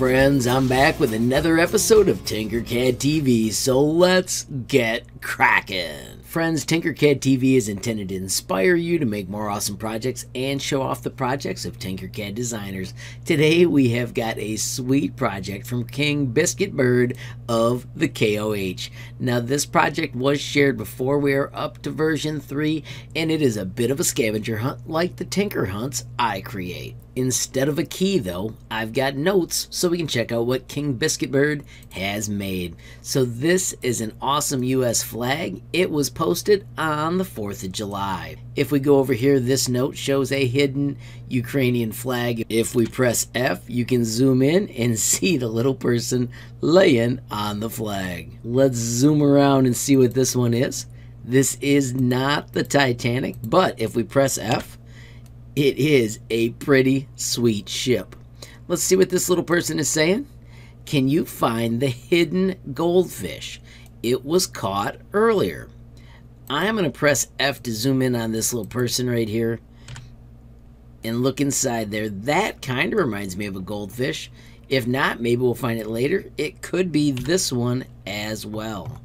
friends, I'm back with another episode of Tinkercad TV, so let's get cracking. Friends, Tinkercad TV is intended to inspire you to make more awesome projects and show off the projects of Tinkercad designers. Today we have got a sweet project from King Biscuit Bird of the KOH. Now this project was shared before we are up to version 3 and it is a bit of a scavenger hunt like the Tinker hunts I create. Instead of a key, though, I've got notes so we can check out what King Biscuit Bird has made. So this is an awesome U.S. flag. It was posted on the 4th of July. If we go over here, this note shows a hidden Ukrainian flag. If we press F, you can zoom in and see the little person laying on the flag. Let's zoom around and see what this one is. This is not the Titanic, but if we press F, it is a pretty sweet ship. Let's see what this little person is saying. Can you find the hidden goldfish? It was caught earlier. I'm going to press F to zoom in on this little person right here and look inside there. That kind of reminds me of a goldfish. If not, maybe we'll find it later. It could be this one as well.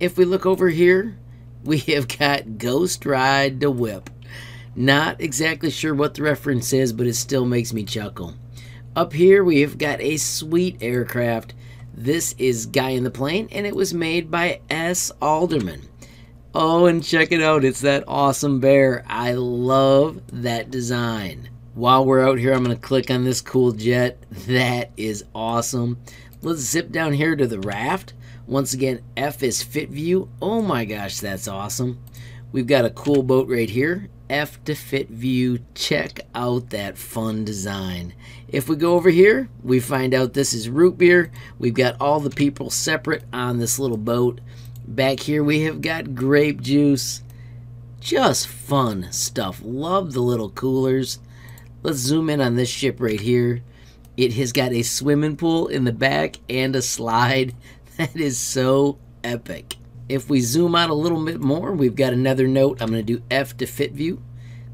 If we look over here, we have got Ghost Ride the Whip. Not exactly sure what the reference is, but it still makes me chuckle. Up here, we have got a sweet aircraft. This is Guy in the Plane, and it was made by S. Alderman. Oh, and check it out. It's that awesome bear. I love that design. While we're out here, I'm going to click on this cool jet. That is awesome. Let's zip down here to the raft. Once again, F is fit view. Oh my gosh, that's awesome. We've got a cool boat right here. F to fit view. Check out that fun design. If we go over here, we find out this is root beer. We've got all the people separate on this little boat. Back here we have got grape juice. Just fun stuff. Love the little coolers. Let's zoom in on this ship right here. It has got a swimming pool in the back and a slide. That is so epic. If we zoom out a little bit more, we've got another note. I'm going to do F to fit view.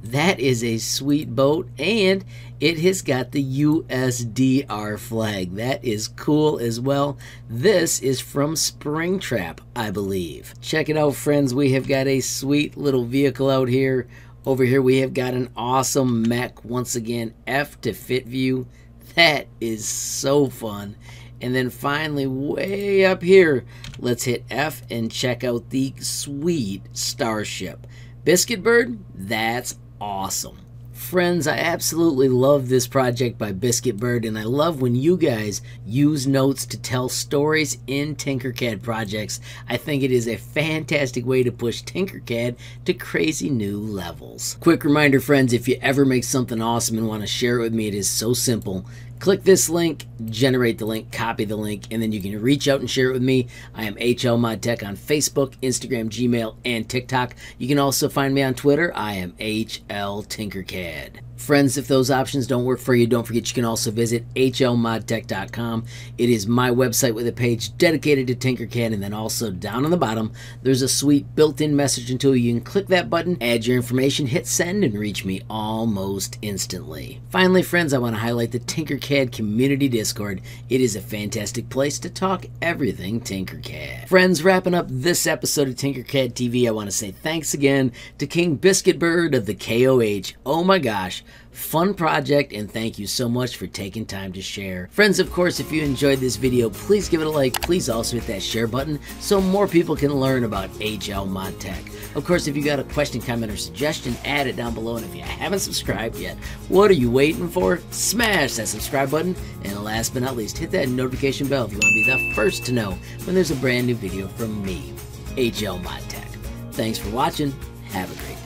That is a sweet boat, and it has got the USDR flag. That is cool as well. This is from Springtrap, I believe. Check it out, friends. We have got a sweet little vehicle out here. Over here, we have got an awesome mech. Once again, F to fit view. That is so fun. And then finally, way up here, let's hit F and check out the sweet starship. Biscuit Bird, that's awesome. Friends, I absolutely love this project by Biscuit Bird, and I love when you guys use notes to tell stories in Tinkercad projects. I think it is a fantastic way to push Tinkercad to crazy new levels. Quick reminder, friends, if you ever make something awesome and want to share it with me, it is so simple. Click this link, generate the link, copy the link, and then you can reach out and share it with me. I am HL Mod Tech on Facebook, Instagram, Gmail, and TikTok. You can also find me on Twitter. I am HL Tinkercad. Friends, if those options don't work for you, don't forget you can also visit hlmodtech.com. It is my website with a page dedicated to Tinkercad, and then also down on the bottom, there's a sweet built-in messaging tool. You can click that button, add your information, hit send, and reach me almost instantly. Finally, friends, I want to highlight the Tinkercad Community Discord. It is a fantastic place to talk everything Tinkercad. Friends, wrapping up this episode of Tinkercad TV, I want to say thanks again to King Biscuit Bird of the KOH. Oh my gosh, fun project and thank you so much for taking time to share. Friends, of course, if you enjoyed this video, please give it a like. Please also hit that share button so more people can learn about HL Mod Tech. Of course, if you got a question, comment, or suggestion, add it down below. And if you haven't subscribed yet, what are you waiting for? Smash that subscribe button. And last but not least, hit that notification bell if you want to be the first to know when there's a brand new video from me, HL Mod Tech. Thanks for watching. Have a great day.